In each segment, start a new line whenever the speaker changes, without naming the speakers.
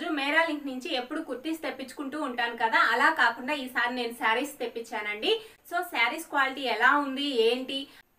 రోజు మేరా లింక్ నుంచి ఎప్పుడు కుర్తీస్ తెప్పించుకుంటూ ఉంటాను కదా అలా కాకుండా ఈసారి నేను శారీస్ తెప్పించానండి. సో శారీస్ క్వాలిటీ ఎలా ఉంది ఏంటి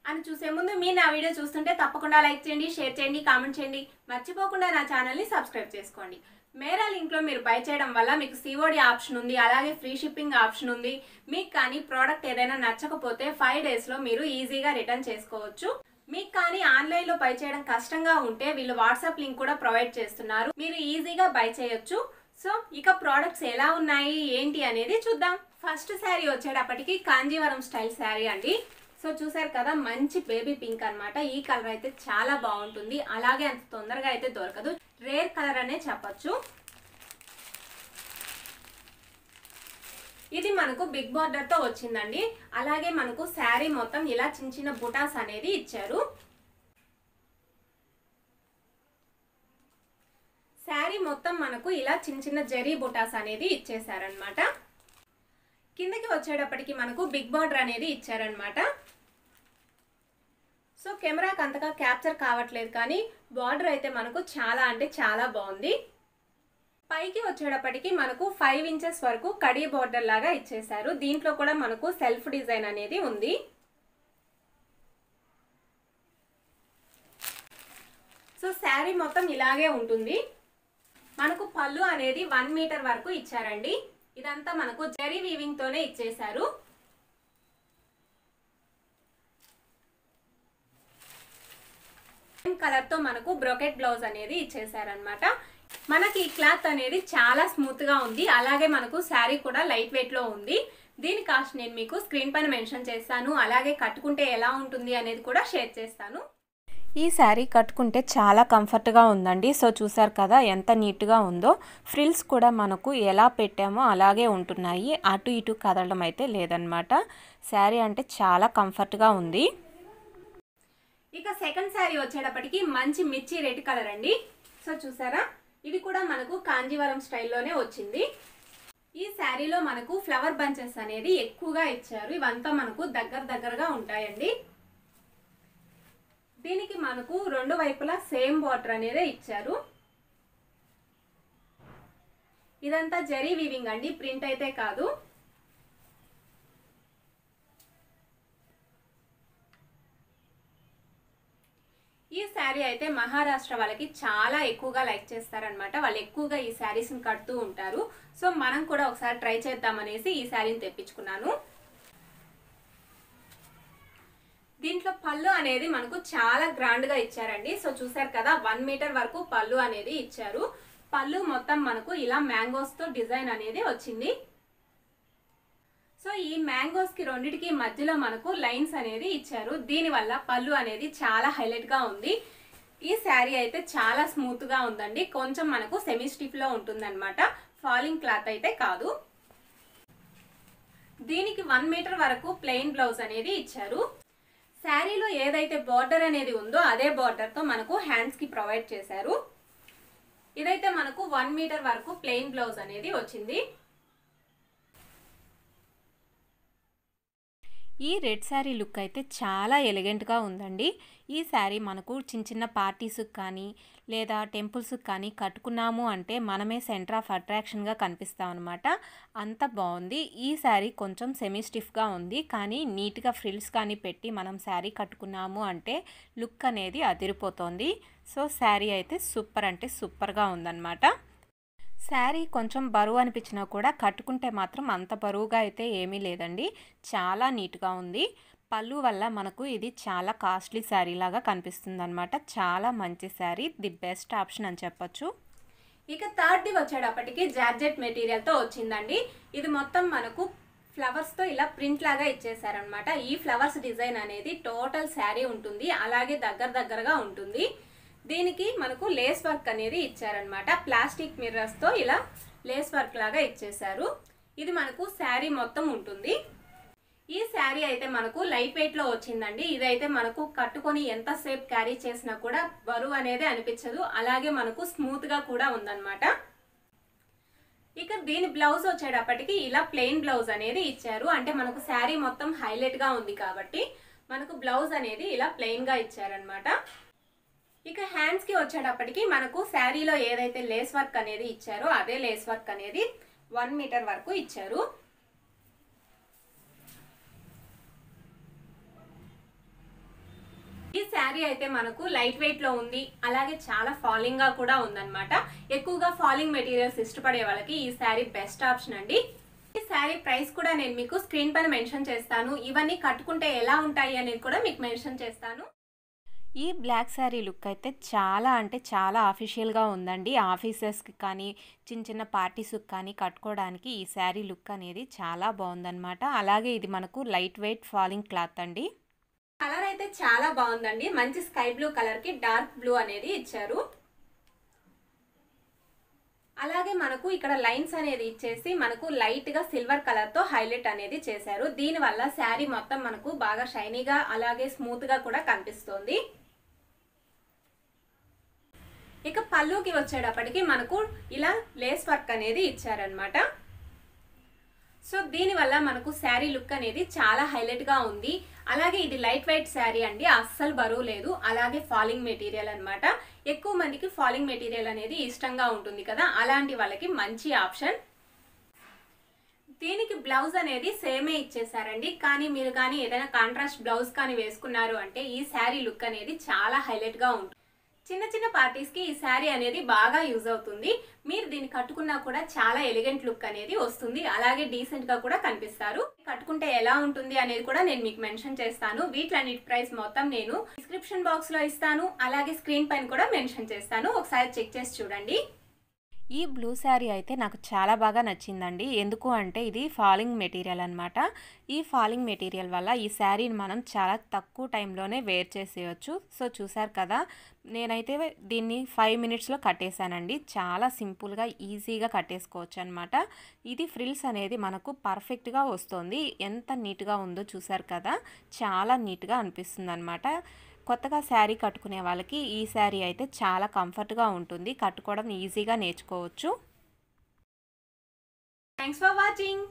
అని చూసే ముందు మీరు నా వీడియో చూస్తుంటే తప్పకుండా లైక్ చేయండి షేర్ చేయండి కామెంట్ చేయండి. మర్చిపోకుండా నా ఛానల్ని సబ్స్క్రైబ్ చేసుకోండి. మేరా లింక్లో మీరు బై చేయడం వల్ల మీకు సిఓడి ఆప్షన్ ఉంది అలాగే ఫ్రీ షిప్పింగ్ ఆప్షన్ ఉంది. మీకు కానీ ప్రోడక్ట్ ఏదైనా నచ్చకపోతే ఫైవ్ డేస్లో మీరు ఈజీగా రిటర్న్ చేసుకోవచ్చు. మీకు కానీ ఆన్లైన్లో బై చేయడం కష్టంగా ఉంటే వీళ్ళు వాట్సాప్ లింక్ కూడా ప్రొవైడ్ చేస్తున్నారు. మీరు ఈజీగా బై చేయొచ్చు. సో ఇక ప్రోడక్ట్స్ ఎలా ఉన్నాయి ఏంటి అనేది చూద్దాం. ఫస్ట్ శారీ వచ్చేటప్పటికి కాంజీవరం స్టైల్ శారీ అండి. సో చూసారు కదా మంచి బేబీ పింక్ అన్నమాట. ఈ కలర్ అయితే చాలా బాగుంటుంది. అలాగే అంత తొందరగా అయితే దొరకదు. రేర్ కలర్ అనే చెప్పచ్చు ఇది మనకు బిగ్ బార్డర్తో వచ్చిందండి. అలాగే మనకు శారీ మొత్తం ఇలా చిన్న చిన్న బుటాస్ అనేది ఇచ్చారు. శారీ మొత్తం మనకు ఇలా చిన్న చిన్న జరీ బుటాస్ అనేది ఇచ్చేసారనమాట కిందకి వచ్చేటప్పటికి మనకు బిగ్ బార్డర్ అనేది ఇచ్చారనమాట సో కెమెరాకి అంతగా క్యాప్చర్ కావట్లేదు కానీ బార్డర్ అయితే మనకు చాలా అంటే చాలా బాగుంది. పైకి వచ్చేటప్పటికి మనకు ఫైవ్ ఇంచెస్ వరకు కడీ బార్డర్ లాగా ఇచ్చేసారు దీంట్లో కూడా మనకు సెల్ఫ్ డిజైన్ అనేది ఉంది. సో శారీ మొత్తం ఇలాగే ఉంటుంది. మనకు పళ్ళు అనేది వన్ మీటర్ వరకు ఇచ్చారండి. ఇదంతా మనకు జరీ వీవింగ్తోనే ఇచ్చేశారు. ఇచ్చేసారు కలర్తో మనకు బ్రొకెట్ బ్లౌజ్ అనేది ఇచ్చేసారనమాట మనకి ఈ క్లాత్ అనేది చాలా స్మూత్గా ఉంది. అలాగే మనకు శారీ కూడా లైట్ వెయిట్లో ఉంది. దీని కాస్ట్ నేను మీకు స్క్రీన్ పైన మెన్షన్ చేస్తాను. అలాగే కట్టుకుంటే ఎలా ఉంటుంది అనేది కూడా షేర్ చేస్తాను.
ఈ శారీ కట్టుకుంటే చాలా కంఫర్ట్గా ఉందండి. సో చూసారు కదా ఎంత నీట్గా ఉందో. ఫ్రిల్స్ కూడా మనకు ఎలా పెట్టామో అలాగే ఉంటున్నాయి. అటు ఇటు కదలడం అయితే లేదనమాట శారీ అంటే చాలా కంఫర్ట్గా ఉంది.
ఇక సెకండ్ శారీ వచ్చేటప్పటికి మంచి మిర్చి రెడ్ కలర్ అండి. సో చూసారా? ఇది కూడా మనకు కాంజీవరం స్టైల్లోనే వచ్చింది. ఈ శారీలో మనకు ఫ్లవర్ బంచెస్ అనేది ఎక్కువగా ఇచ్చారు. ఇవంతా మనకు దగ్గర దగ్గరగా ఉంటాయండి. దీనికి మనకు రెండు వైపులా సేమ్ బార్డర్ అనేది ఇచ్చారు. ఇదంతా జరీ వీవింగ్ అండి. ప్రింట్ అయితే కాదు. ఈ శారీ అయితే మహారాష్ట్ర వాళ్ళకి చాలా ఎక్కువగా లైక్ చేస్తారనమాట వాళ్ళు ఎక్కువగా ఈ శారీస్ని కడుతూ ఉంటారు. సో మనం కూడా ఒకసారి ట్రై చేద్దామనేసి ఈ శారీని తెప్పించుకున్నాను. దీంట్లో పళ్ళు అనేది మనకు చాలా గ్రాండ్గా ఇచ్చారండి. సో చూసారు కదా వన్ మీటర్ వరకు పళ్ళు అనేది ఇచ్చారు. పళ్ళు మొత్తం మనకు ఇలా మ్యాంగోస్తో డిజైన్ అనేది వచ్చింది. సో ఈ మ్యాంగోస్కి మధ్యలో మనకు లైన్స్ అనేది ఇచ్చారు. దీని వల్ల పళ్ళు అనేది చాలా హైలైట్గా ఉంది. ఈ శారీ అయితే చాలా స్మూత్గా ఉందండి. కొంచెం మనకు సెమీ స్టిఫ్లో ఉంటుందన్నమాట. ఫాలింగ్ క్లాత్ అయితే కాదు. దీనికి వన్ మీటర్ వరకు ప్లెయిన్ బ్లౌజ్ అనేది ఇచ్చారు. శారీలో ఏదైతే బార్డర్ అనేది ఉందో అదే బార్డర్తో మనకు హ్యాండ్స్కి ప్రొవైడ్ చేశారు. ఇదైతే మనకు వన్ మీటర్ వరకు ప్లెయిన్ బ్లౌజ్ అనేది వచ్చింది.
ఈ రెడ్ శారీ లుక్ అయితే చాలా ఎలిగెంట్గా ఉందండి. ఈ శారీ మనకు చిన్న చిన్న పార్టీస్కి కానీ లేదా టెంపుల్స్కి కానీ కట్టుకున్నాము అంటే మనమే సెంటర్ ఆఫ్ అట్రాక్షన్గా కనిపిస్తాం అనమాట అంత బాగుంది. ఈ శారీ కొంచెం సెమీ స్టిఫ్గా ఉంది. కానీ నీట్గా ఫ్రిల్స్ కానీ పెట్టి మనం శారీ కట్టుకున్నాము అంటే లుక్ అనేది అదిరిపోతుంది. సో శారీ అయితే సూపర్ అంటే సూపర్గా ఉందన్నమాట. శారీ కొంచెం బరువు అనిపించినా కూడా కట్టుకుంటే మాత్రం అంత బరువుగా అయితే ఏమీ లేదండి. చాలా నీట్గా ఉంది. పళ్ళు వల్ల మనకు ఇది చాలా కాస్ట్లీ శారీ లాగా కనిపిస్తుంది అనమాట చాలా మంచి శారీ. ది బెస్ట్ ఆప్షన్ అని చెప్పొచ్చు.
ఇక థర్డ్ ది వచ్చేటప్పటికి జార్జెట్ మెటీరియల్తో వచ్చిందండి. ఇది మొత్తం మనకు ఫ్లవర్స్తో ఇలా ప్రింట్ లాగా ఇచ్చేసారనమాట ఈ ఫ్లవర్స్ డిజైన్ అనేది టోటల్ శారీ ఉంటుంది. అలాగే దగ్గర దగ్గరగా ఉంటుంది. దీనికి మనకు లేస్ వర్క్ అనేది ఇచ్చారనమాట ప్లాస్టిక్ మిర్రర్స్తో ఇలా లేస్ వర్క్ లాగా ఇచ్చేసారు ఇది మనకు శారీ మొత్తం ఉంటుంది. ఈ శారీ అయితే మనకు లైట్ వెయిట్లో వచ్చిందండి. ఇదైతే మనకు కట్టుకొని ఎంతసేపు క్యారీ చేసినా కూడా బరువు అనేది అనిపించదు. అలాగే మనకు స్మూత్గా కూడా ఉందన్నమాట. ఇక దీని బ్లౌజ్ వచ్చేటప్పటికి ఇలా ప్లెయిన్ బ్లౌజ్ అనేది ఇచ్చారు. అంటే మనకు శారీ మొత్తం హైలైట్గా ఉంది కాబట్టి మనకు బ్లౌజ్ అనేది ఇలా ప్లెయిన్గా ఇచ్చారనమాట ఇక హ్యాండ్స్కి వచ్చేటప్పటికి మనకు శారీలో ఏదైతే లేస్ వర్క్ అనేది ఇచ్చారో అదే లేస్ వర్క్ అనేది వన్ మీటర్ వరకు ఇచ్చారు. ఈ శారీ అయితే మనకు లైట్ వెయిట్లో ఉంది. అలాగే చాలా ఫాలింగ్గా కూడా ఉందన్నమాట. ఎక్కువగా ఫాలింగ్ మెటీరియల్స్ ఇష్టపడే వాళ్ళకి ఈ శారీ బెస్ట్ ఆప్షన్ అండి. ఈ శారీ ప్రైస్ కూడా నేను మీకు స్క్రీన్ పైన మెన్షన్ చేస్తాను. ఇవన్నీ కట్టుకుంటే ఎలా ఉంటాయి అనేది కూడా మీకు మెన్షన్ చేస్తాను.
ఈ బ్లాక్ శారీ లుక్ అయితే చాలా అంటే చాలా ఆఫీషియల్గా ఉందండి. ఆఫీసెస్కి కానీ చిన్న చిన్న పార్టీస్కి కానీ కట్టుకోవడానికి ఈ శారీ లుక్ అనేది చాలా బాగుందన్నమాట. అలాగే ఇది మనకు లైట్ వెయిట్ ఫాలింగ్ క్లాత్ అండి.
కలర్ అయితే చాలా బాగుందండి. మంచి స్కై బ్లూ కలర్కి డార్క్ బ్లూ అనేది ఇచ్చారు. అలాగే మనకు ఇక్కడ లైన్స్ అనేది ఇచ్చేసి మనకు లైట్గా సిల్వర్ కలర్తో హైలైట్ అనేది చేశారు. దీని వల్ల శారీ మొత్తం మనకు బాగా షైనీగా అలాగే స్మూత్గా కూడా కనిపిస్తుంది. ఇక పళ్ళుకి వచ్చేటప్పటికి మనకు ఇలా లేస్ వర్క్ అనేది ఇచ్చారనమాట సో దీనివల్ల మనకు శారీ లుక్ అనేది చాలా హైలైట్గా ఉంది. అలాగే ఇది లైట్ వెయిట్ శారీ అండి అస్సలు బరువు లేదు. అలాగే ఫాలింగ్ మెటీరియల్ అన్నమాట. ఎక్కువ మందికి ఫాలింగ్ మెటీరియల్ అనేది ఇష్టంగా ఉంటుంది కదా అలాంటి వాళ్ళకి మంచి ఆప్షన్. దీనికి బ్లౌజ్ అనేది సేమే ఇచ్చేసారండి కానీ మీరు కానీ ఏదైనా కాంట్రాస్ట్ బ్లౌజ్ కానీ వేసుకున్నారు అంటే ఈ శారీ లుక్ అనేది చాలా హైలైట్గా ఉంటుంది. చిన్న చిన్న పార్టీస్కి ఈ శారీ అనేది బాగా యూజ్ అవుతుంది. మీరు దీన్ని కట్టుకున్నా కూడా చాలా ఎలిగెంట్ లుక్ అనేది వస్తుంది. అలాగే డీసెంట్గా కూడా కనిపిస్తారు. కట్టుకుంటే ఎలా ఉంటుంది అనేది కూడా నేను మీకు మెన్షన్ చేస్తాను. వీటిలన్నిటి ప్రైస్ మొత్తం నేను డిస్క్రిప్షన్ బాక్స్లో ఇస్తాను. అలాగే స్క్రీన్ పైన కూడా మెన్షన్ చేస్తాను. ఒకసారి చెక్ చేసి చూడండి.
ఈ బ్లూ శారీ అయితే నాకు చాలా బాగా నచ్చిందండి. ఎందుకు అంటే ఇది ఫాలింగ్ మెటీరియల్ అనమాట ఈ ఫాలింగ్ మెటీరియల్ వల్ల ఈ శారీని మనం చాలా తక్కువ టైంలోనే వేర్ చేసేయచ్చు. సో చూసారు కదా నేనైతే దీన్ని ఫైవ్ మినిట్స్లో కట్టేశానండి. చాలా సింపుల్గా ఈజీగా కట్టేసుకోవచ్చు అనమాట ఇది ఫ్రిల్స్ అనేది మనకు పర్ఫెక్ట్గా వస్తుంది. ఎంత నీట్గా ఉందో చూసారు కదా చాలా నీట్గా అనిపిస్తుంది అనమాట కొత్తగా శారీ కట్టుకునే వాళ్ళకి ఈ శారీ అయితే చాలా కంఫర్ట్గా ఉంటుంది. కట్టుకోవడం ఈజీగా నేర్చుకోవచ్చు.
Thanks for watching